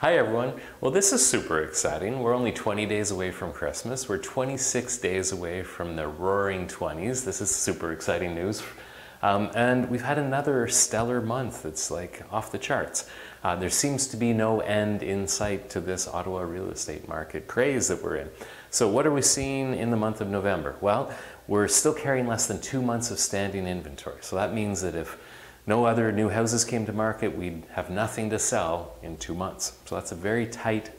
Hi everyone. Well, this is super exciting. We're only 20 days away from Christmas. We're 26 days away from the roaring 20s. This is super exciting news. Um, and we've had another stellar month. It's like off the charts. Uh, there seems to be no end in sight to this Ottawa real estate market craze that we're in. So what are we seeing in the month of November? Well, we're still carrying less than two months of standing inventory. So that means that if no other new houses came to market, we'd have nothing to sell in two months. So that's a very tight,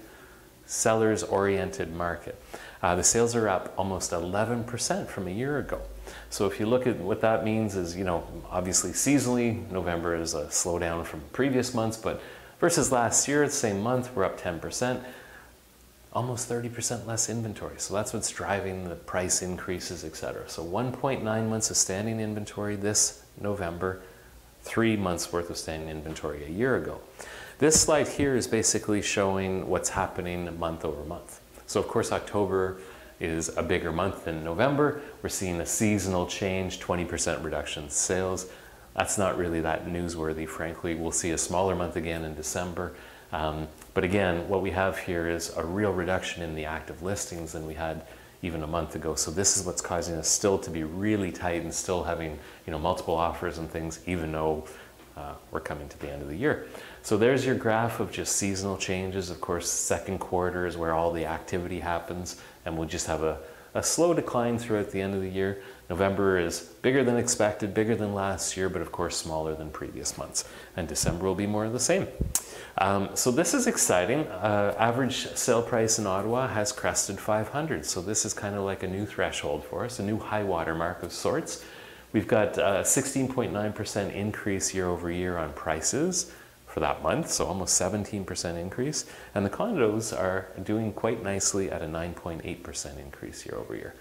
sellers oriented market. Uh, the sales are up almost 11% from a year ago. So if you look at what that means is, you know, obviously seasonally, November is a slowdown from previous months, but versus last year, the same month, we're up 10%, almost 30% less inventory. So that's what's driving the price increases, et cetera. So 1.9 months of standing inventory this November, three months worth of standing inventory a year ago. This slide here is basically showing what's happening month over month. So of course October is a bigger month than November. We're seeing a seasonal change, 20% reduction in sales. That's not really that newsworthy, frankly. We'll see a smaller month again in December. Um, but again, what we have here is a real reduction in the active listings than we had even a month ago. So this is what's causing us still to be really tight and still having you know multiple offers and things, even though uh, we're coming to the end of the year. So there's your graph of just seasonal changes. Of course, second quarter is where all the activity happens, and we'll just have a, a slow decline throughout the end of the year. November is bigger than expected, bigger than last year, but of course smaller than previous months. And December will be more of the same. Um, so this is exciting. Uh, average sale price in Ottawa has crested 500. So this is kind of like a new threshold for us, a new high water mark of sorts. We've got a 16.9% increase year over year on prices for that month, so almost 17% increase. And the condos are doing quite nicely at a 9.8% increase year over year.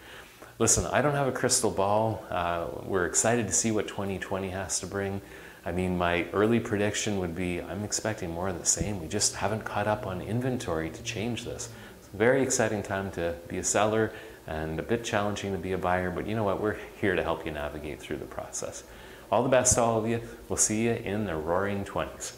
Listen, I don't have a crystal ball. Uh, we're excited to see what 2020 has to bring. I mean, my early prediction would be I'm expecting more of the same. We just haven't caught up on inventory to change this. It's a very exciting time to be a seller and a bit challenging to be a buyer, but you know what? We're here to help you navigate through the process. All the best to all of you. We'll see you in the roaring 20s.